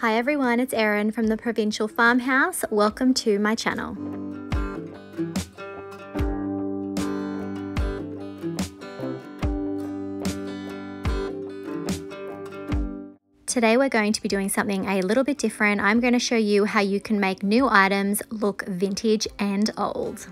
Hi everyone, it's Erin from the Provincial Farmhouse. Welcome to my channel. Today we're going to be doing something a little bit different. I'm going to show you how you can make new items look vintage and old.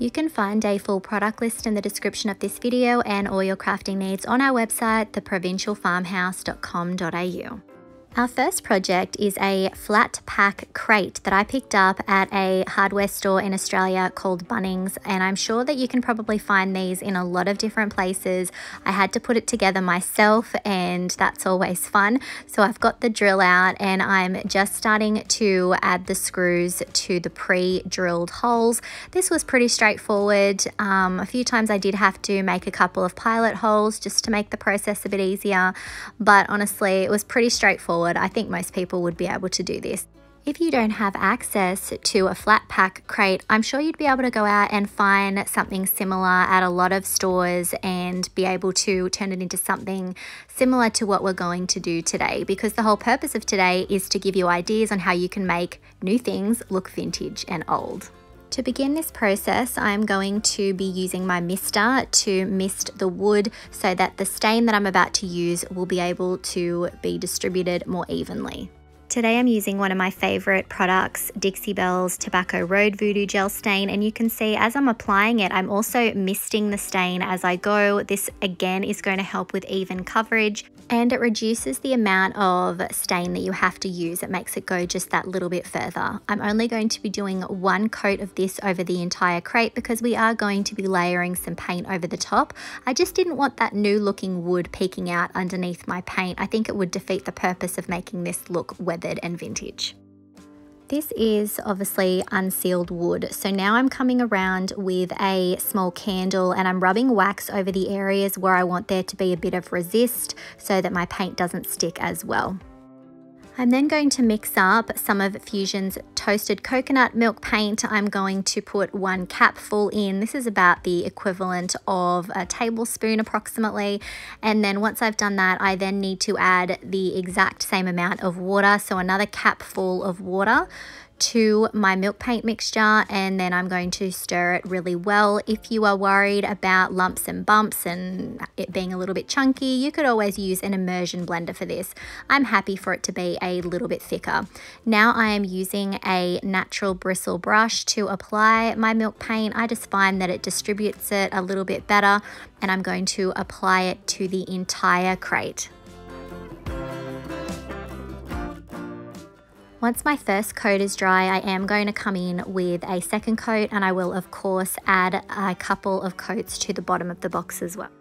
You can find a full product list in the description of this video and all your crafting needs on our website, theprovincialfarmhouse.com.au. Our first project is a flat pack crate that I picked up at a hardware store in Australia called Bunnings and I'm sure that you can probably find these in a lot of different places. I had to put it together myself and that's always fun. So I've got the drill out and I'm just starting to add the screws to the pre-drilled holes. This was pretty straightforward. Um, a few times I did have to make a couple of pilot holes just to make the process a bit easier but honestly it was pretty straightforward I think most people would be able to do this. If you don't have access to a flat pack crate, I'm sure you'd be able to go out and find something similar at a lot of stores and be able to turn it into something similar to what we're going to do today. Because the whole purpose of today is to give you ideas on how you can make new things look vintage and old. To begin this process, I'm going to be using my mister to mist the wood so that the stain that I'm about to use will be able to be distributed more evenly. Today I'm using one of my favorite products, Dixie Belle's Tobacco Road Voodoo Gel Stain. And you can see as I'm applying it, I'm also misting the stain as I go. This again is going to help with even coverage and it reduces the amount of stain that you have to use. It makes it go just that little bit further. I'm only going to be doing one coat of this over the entire crate because we are going to be layering some paint over the top. I just didn't want that new looking wood peeking out underneath my paint. I think it would defeat the purpose of making this look weathered and vintage. This is obviously unsealed wood. So now I'm coming around with a small candle and I'm rubbing wax over the areas where I want there to be a bit of resist so that my paint doesn't stick as well. I'm then going to mix up some of Fusion's toasted coconut milk paint. I'm going to put one capful in. This is about the equivalent of a tablespoon approximately. And then once I've done that, I then need to add the exact same amount of water. So another capful of water to my milk paint mixture and then I'm going to stir it really well. If you are worried about lumps and bumps and it being a little bit chunky, you could always use an immersion blender for this. I'm happy for it to be a little bit thicker. Now I am using a natural bristle brush to apply my milk paint. I just find that it distributes it a little bit better and I'm going to apply it to the entire crate. Once my first coat is dry, I am going to come in with a second coat and I will of course add a couple of coats to the bottom of the box as well.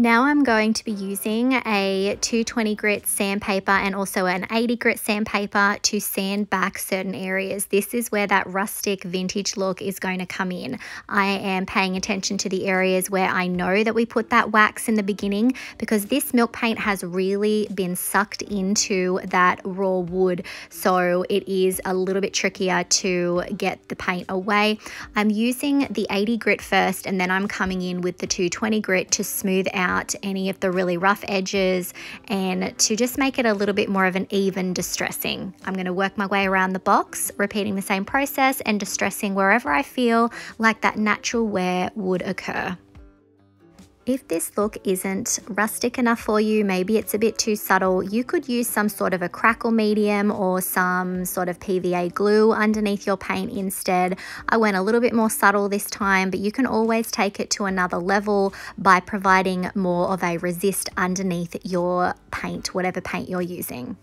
Now I'm going to be using a 220 grit sandpaper and also an 80 grit sandpaper to sand back certain areas. This is where that rustic vintage look is going to come in. I am paying attention to the areas where I know that we put that wax in the beginning because this milk paint has really been sucked into that raw wood. So it is a little bit trickier to get the paint away. I'm using the 80 grit first and then I'm coming in with the 220 grit to smooth out out any of the really rough edges and to just make it a little bit more of an even distressing. I'm going to work my way around the box, repeating the same process and distressing wherever I feel like that natural wear would occur. If this look isn't rustic enough for you, maybe it's a bit too subtle, you could use some sort of a crackle medium or some sort of PVA glue underneath your paint instead. I went a little bit more subtle this time, but you can always take it to another level by providing more of a resist underneath your paint, whatever paint you're using.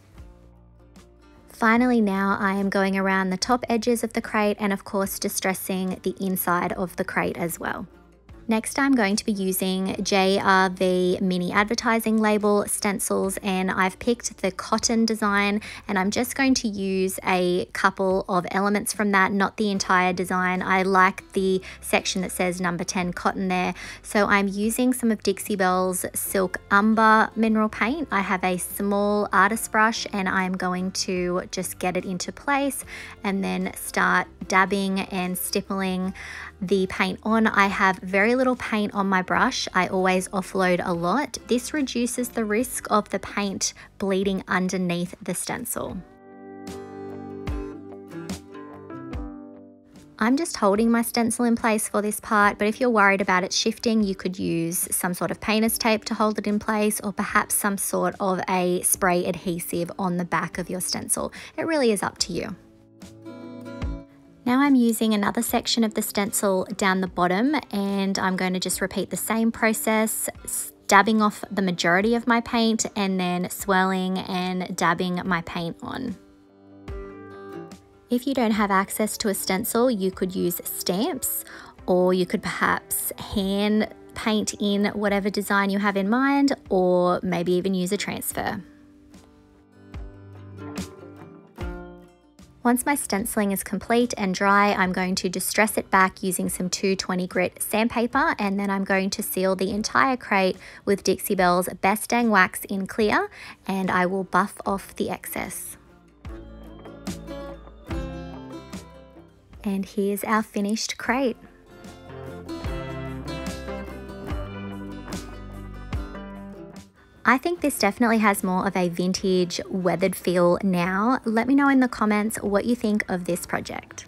Finally now I am going around the top edges of the crate and of course distressing the inside of the crate as well. Next, I'm going to be using JRV mini advertising label stencils and I've picked the cotton design and I'm just going to use a couple of elements from that, not the entire design. I like the section that says number 10 cotton there. So I'm using some of Dixie Belle's Silk Umber mineral paint. I have a small artist brush and I'm going to just get it into place and then start dabbing and stippling the paint on. I have very little paint on my brush. I always offload a lot. This reduces the risk of the paint bleeding underneath the stencil. I'm just holding my stencil in place for this part, but if you're worried about it shifting, you could use some sort of painter's tape to hold it in place or perhaps some sort of a spray adhesive on the back of your stencil. It really is up to you. Now I'm using another section of the stencil down the bottom and I'm going to just repeat the same process, dabbing off the majority of my paint and then swirling and dabbing my paint on. If you don't have access to a stencil, you could use stamps or you could perhaps hand paint in whatever design you have in mind or maybe even use a transfer. Once my stenciling is complete and dry, I'm going to distress it back using some 220 grit sandpaper and then I'm going to seal the entire crate with Dixie Belle's Best Dang Wax in clear and I will buff off the excess. And here's our finished crate. I think this definitely has more of a vintage weathered feel now. Let me know in the comments what you think of this project.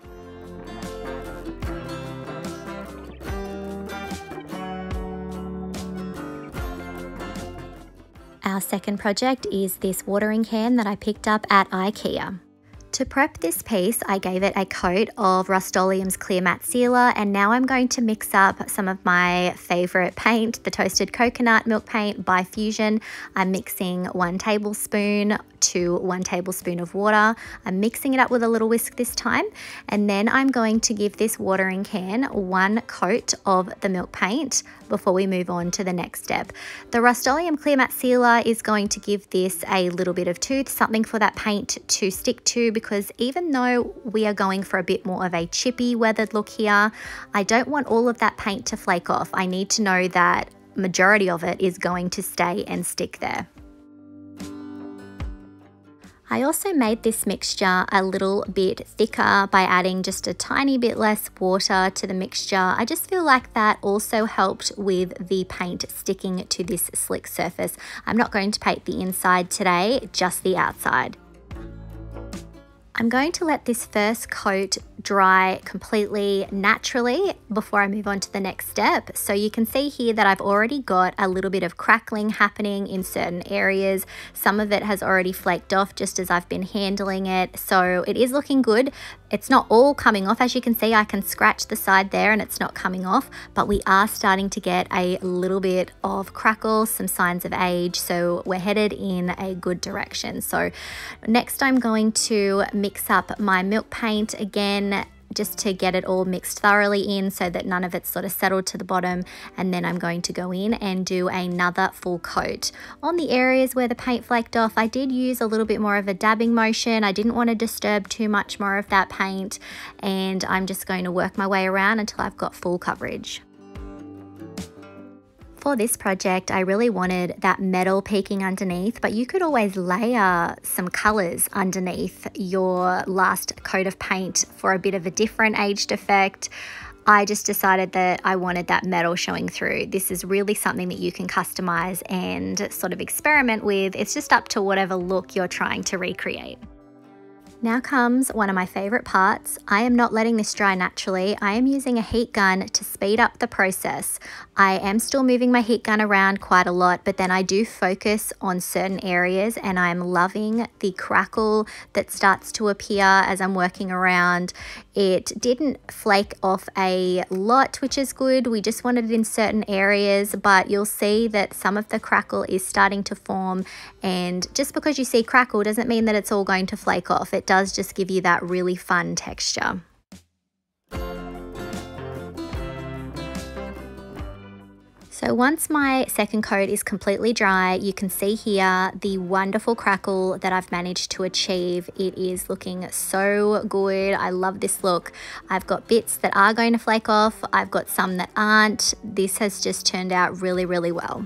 Our second project is this watering can that I picked up at IKEA. To prep this piece, I gave it a coat of Rust-Oleum's Clear Matte Sealer and now I'm going to mix up some of my favorite paint, the Toasted Coconut Milk Paint by Fusion. I'm mixing one tablespoon to one tablespoon of water. I'm mixing it up with a little whisk this time and then I'm going to give this watering can one coat of the milk paint before we move on to the next step. The Rust-Oleum Clear Matte Sealer is going to give this a little bit of tooth, something for that paint to stick to because even though we are going for a bit more of a chippy weathered look here, I don't want all of that paint to flake off. I need to know that majority of it is going to stay and stick there. I also made this mixture a little bit thicker by adding just a tiny bit less water to the mixture. I just feel like that also helped with the paint sticking to this slick surface. I'm not going to paint the inside today, just the outside. I'm going to let this first coat dry completely naturally before I move on to the next step. So you can see here that I've already got a little bit of crackling happening in certain areas. Some of it has already flaked off just as I've been handling it. So it is looking good. It's not all coming off. As you can see, I can scratch the side there and it's not coming off, but we are starting to get a little bit of crackle, some signs of age. So we're headed in a good direction. So next I'm going to mix up my milk paint again just to get it all mixed thoroughly in so that none of it's sort of settled to the bottom and then I'm going to go in and do another full coat. On the areas where the paint flaked off I did use a little bit more of a dabbing motion. I didn't want to disturb too much more of that paint and I'm just going to work my way around until I've got full coverage. For this project, I really wanted that metal peeking underneath, but you could always layer some colors underneath your last coat of paint for a bit of a different aged effect. I just decided that I wanted that metal showing through. This is really something that you can customize and sort of experiment with. It's just up to whatever look you're trying to recreate. Now comes one of my favorite parts. I am not letting this dry naturally. I am using a heat gun to speed up the process. I am still moving my heat gun around quite a lot, but then I do focus on certain areas and I'm loving the crackle that starts to appear as I'm working around. It didn't flake off a lot, which is good. We just wanted it in certain areas, but you'll see that some of the crackle is starting to form. And just because you see crackle doesn't mean that it's all going to flake off. It does just give you that really fun texture. So once my second coat is completely dry, you can see here the wonderful crackle that I've managed to achieve. It is looking so good. I love this look. I've got bits that are going to flake off. I've got some that aren't. This has just turned out really, really well.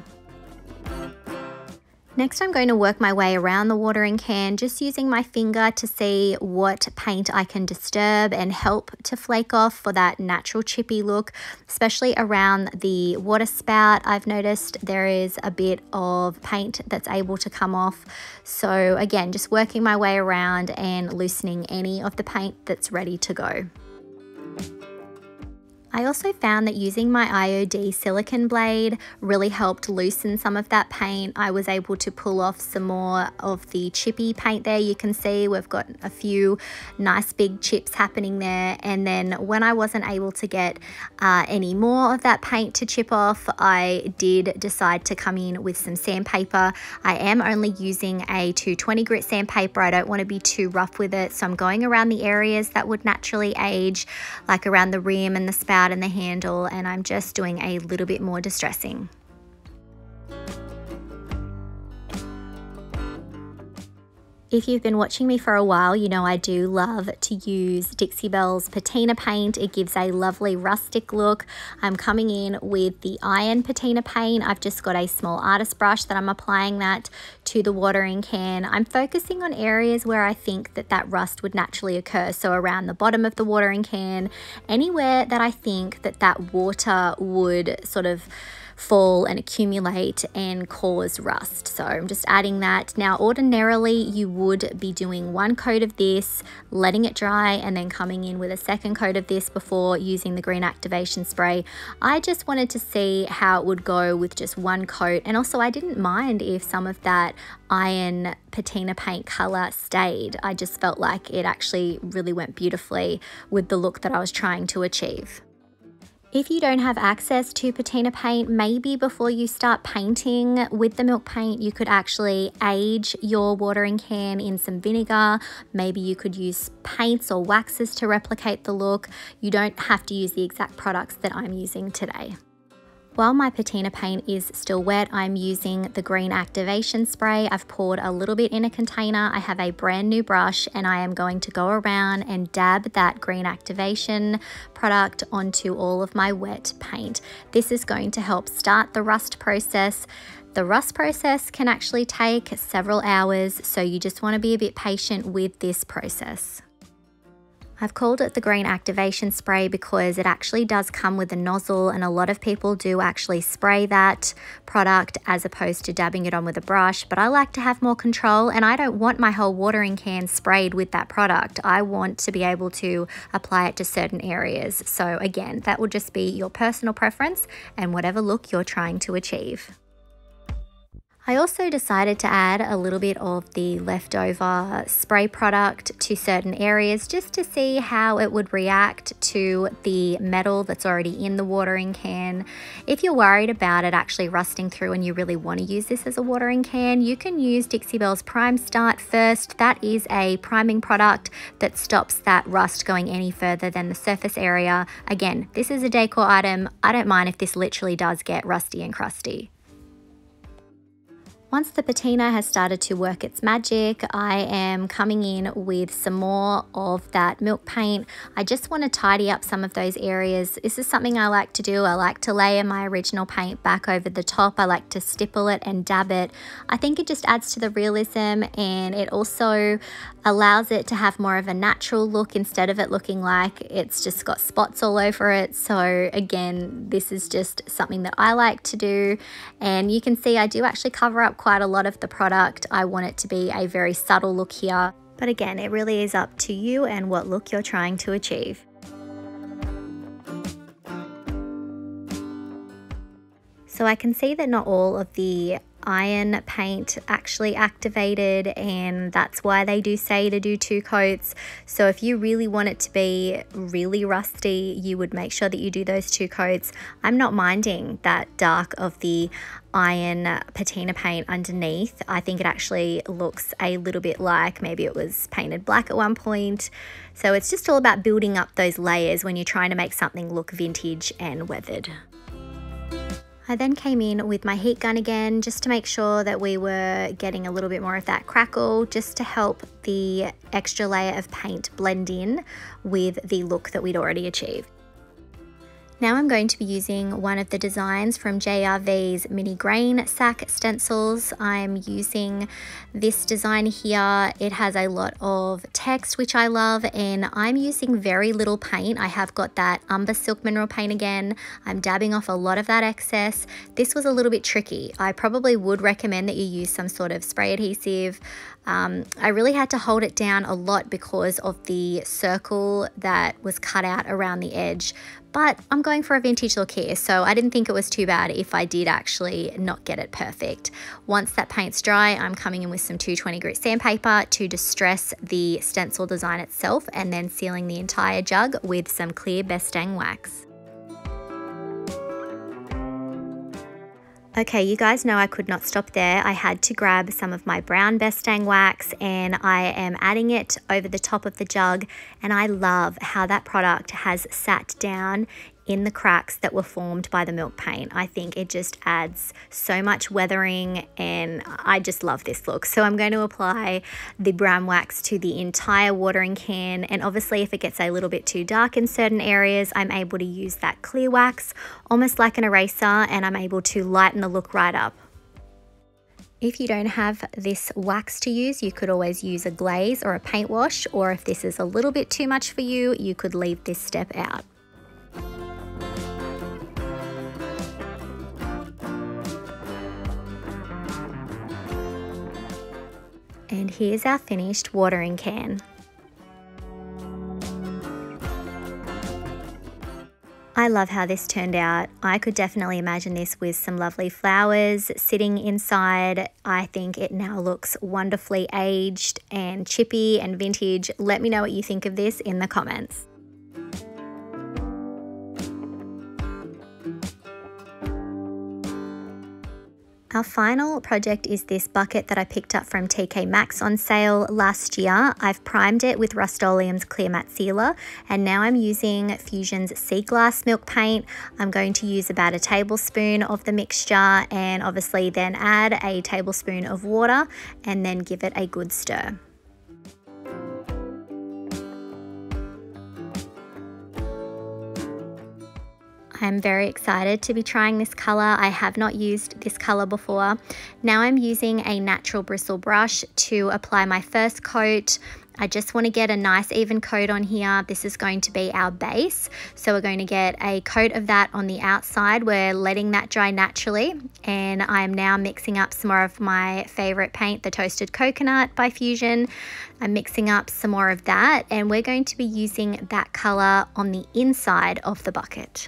Next I'm going to work my way around the watering can just using my finger to see what paint I can disturb and help to flake off for that natural chippy look, especially around the water spout. I've noticed there is a bit of paint that's able to come off. So again, just working my way around and loosening any of the paint that's ready to go. I also found that using my IOD silicone blade really helped loosen some of that paint. I was able to pull off some more of the chippy paint there. You can see we've got a few nice big chips happening there. And then when I wasn't able to get uh, any more of that paint to chip off, I did decide to come in with some sandpaper. I am only using a 220 grit sandpaper. I don't want to be too rough with it. So I'm going around the areas that would naturally age, like around the rim and the spout in the handle and I'm just doing a little bit more distressing. If you've been watching me for a while, you know I do love to use Dixie Belle's patina paint. It gives a lovely rustic look. I'm coming in with the iron patina paint. I've just got a small artist brush that I'm applying that to the watering can. I'm focusing on areas where I think that that rust would naturally occur. So around the bottom of the watering can, anywhere that I think that that water would sort of fall and accumulate and cause rust. So I'm just adding that. Now, ordinarily, you would be doing one coat of this, letting it dry, and then coming in with a second coat of this before using the green activation spray. I just wanted to see how it would go with just one coat. And also, I didn't mind if some of that iron patina paint color stayed. I just felt like it actually really went beautifully with the look that I was trying to achieve. If you don't have access to patina paint, maybe before you start painting with the milk paint, you could actually age your watering can in some vinegar. Maybe you could use paints or waxes to replicate the look. You don't have to use the exact products that I'm using today. While my patina paint is still wet, I'm using the green activation spray. I've poured a little bit in a container. I have a brand new brush and I am going to go around and dab that green activation product onto all of my wet paint. This is going to help start the rust process. The rust process can actually take several hours, so you just want to be a bit patient with this process. I've called it the green activation spray because it actually does come with a nozzle and a lot of people do actually spray that product as opposed to dabbing it on with a brush but I like to have more control and I don't want my whole watering can sprayed with that product. I want to be able to apply it to certain areas. So again, that will just be your personal preference and whatever look you're trying to achieve. I also decided to add a little bit of the leftover spray product to certain areas just to see how it would react to the metal that's already in the watering can. If you're worried about it actually rusting through and you really want to use this as a watering can, you can use Dixie Belle's Prime Start first. That is a priming product that stops that rust going any further than the surface area. Again, this is a decor item. I don't mind if this literally does get rusty and crusty. Once the patina has started to work its magic, I am coming in with some more of that milk paint. I just want to tidy up some of those areas. This is something I like to do. I like to layer my original paint back over the top. I like to stipple it and dab it. I think it just adds to the realism and it also allows it to have more of a natural look instead of it looking like it's just got spots all over it. So again, this is just something that I like to do. And you can see I do actually cover up quite a lot of the product. I want it to be a very subtle look here. But again, it really is up to you and what look you're trying to achieve. So I can see that not all of the iron paint actually activated and that's why they do say to do two coats. So if you really want it to be really rusty you would make sure that you do those two coats. I'm not minding that dark of the iron patina paint underneath. I think it actually looks a little bit like maybe it was painted black at one point. So it's just all about building up those layers when you're trying to make something look vintage and weathered I then came in with my heat gun again just to make sure that we were getting a little bit more of that crackle just to help the extra layer of paint blend in with the look that we'd already achieved. Now I'm going to be using one of the designs from JRV's mini grain sack stencils. I'm using this design here. It has a lot of text, which I love, and I'm using very little paint. I have got that Umber Silk Mineral Paint again. I'm dabbing off a lot of that excess. This was a little bit tricky. I probably would recommend that you use some sort of spray adhesive. Um, I really had to hold it down a lot because of the circle that was cut out around the edge, but I'm going for a vintage look here, so I didn't think it was too bad if I did actually not get it perfect. Once that paint's dry, I'm coming in with some 220 grit sandpaper to distress the stencil design itself and then sealing the entire jug with some clear Best Dang wax. Okay, you guys know I could not stop there. I had to grab some of my brown Best Dang wax and I am adding it over the top of the jug and I love how that product has sat down in the cracks that were formed by the milk paint. I think it just adds so much weathering and I just love this look. So I'm going to apply the brown wax to the entire watering can and obviously if it gets a little bit too dark in certain areas I'm able to use that clear wax almost like an eraser and I'm able to lighten the look right up. If you don't have this wax to use, you could always use a glaze or a paint wash, or if this is a little bit too much for you, you could leave this step out. And here's our finished watering can. I love how this turned out. I could definitely imagine this with some lovely flowers sitting inside. I think it now looks wonderfully aged and chippy and vintage. Let me know what you think of this in the comments. Our final project is this bucket that I picked up from TK Maxx on sale last year. I've primed it with Rust-Oleum's Clear Matte Sealer and now I'm using Fusion's Sea Glass Milk Paint. I'm going to use about a tablespoon of the mixture and obviously then add a tablespoon of water and then give it a good stir. I'm very excited to be trying this color. I have not used this color before. Now I'm using a natural bristle brush to apply my first coat. I just want to get a nice even coat on here. This is going to be our base. So we're going to get a coat of that on the outside. We're letting that dry naturally. And I'm now mixing up some more of my favorite paint, the Toasted Coconut by Fusion. I'm mixing up some more of that and we're going to be using that color on the inside of the bucket.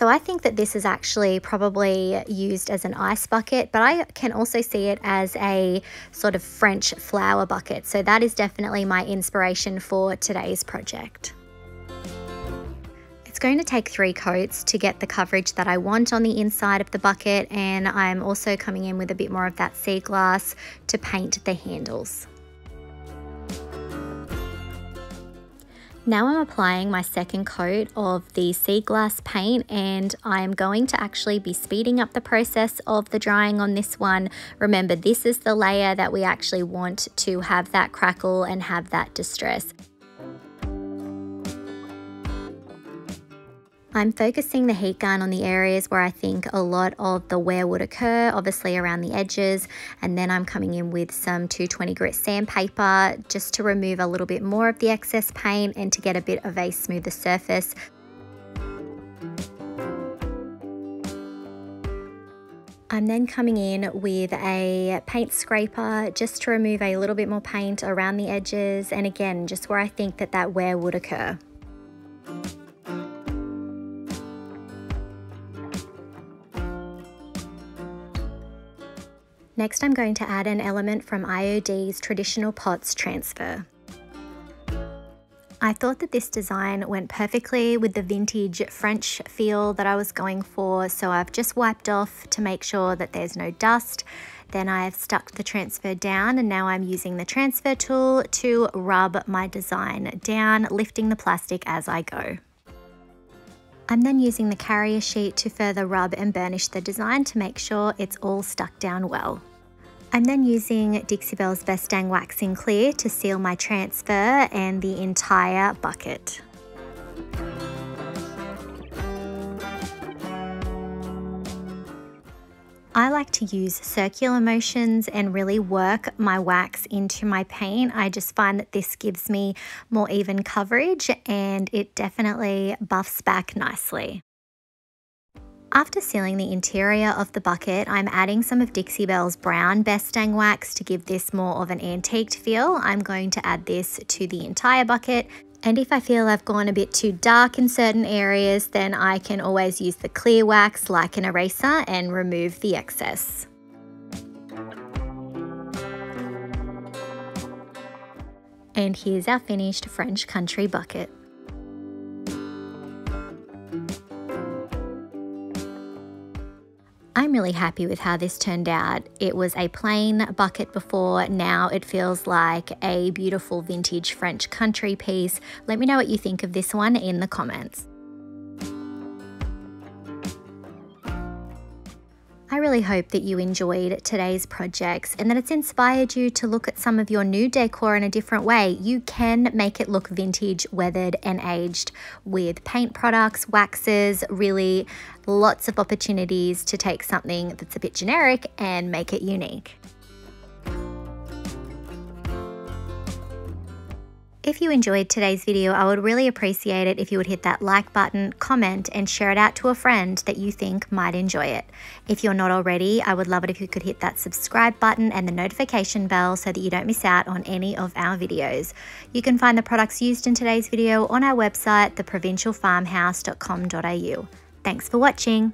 So I think that this is actually probably used as an ice bucket, but I can also see it as a sort of French flower bucket. So that is definitely my inspiration for today's project. It's going to take three coats to get the coverage that I want on the inside of the bucket and I'm also coming in with a bit more of that sea glass to paint the handles. Now I'm applying my second coat of the sea glass paint and I'm going to actually be speeding up the process of the drying on this one. Remember this is the layer that we actually want to have that crackle and have that distress. I'm focusing the heat gun on the areas where I think a lot of the wear would occur, obviously around the edges, and then I'm coming in with some 220 grit sandpaper just to remove a little bit more of the excess paint and to get a bit of a smoother surface. I'm then coming in with a paint scraper just to remove a little bit more paint around the edges and again just where I think that that wear would occur. Next I'm going to add an element from IOD's Traditional Pots Transfer. I thought that this design went perfectly with the vintage French feel that I was going for, so I've just wiped off to make sure that there's no dust. Then I've stuck the transfer down and now I'm using the transfer tool to rub my design down, lifting the plastic as I go. I'm then using the carrier sheet to further rub and burnish the design to make sure it's all stuck down well. I'm then using Dixie Belle's Best Dang Waxing Clear to seal my transfer and the entire bucket. I like to use circular motions and really work my wax into my paint. I just find that this gives me more even coverage and it definitely buffs back nicely. After sealing the interior of the bucket, I'm adding some of Dixie Belle's brown Best Dang wax to give this more of an antiqued feel. I'm going to add this to the entire bucket and if I feel I've gone a bit too dark in certain areas, then I can always use the clear wax like an eraser and remove the excess. And here's our finished French country bucket. Really happy with how this turned out. It was a plain bucket before, now it feels like a beautiful vintage French country piece. Let me know what you think of this one in the comments. Really hope that you enjoyed today's projects and that it's inspired you to look at some of your new decor in a different way. You can make it look vintage, weathered, and aged with paint products, waxes, really lots of opportunities to take something that's a bit generic and make it unique. If you enjoyed today's video, I would really appreciate it if you would hit that like button, comment, and share it out to a friend that you think might enjoy it. If you're not already, I would love it if you could hit that subscribe button and the notification bell so that you don't miss out on any of our videos. You can find the products used in today's video on our website, theprovincialfarmhouse.com.au. Thanks for watching.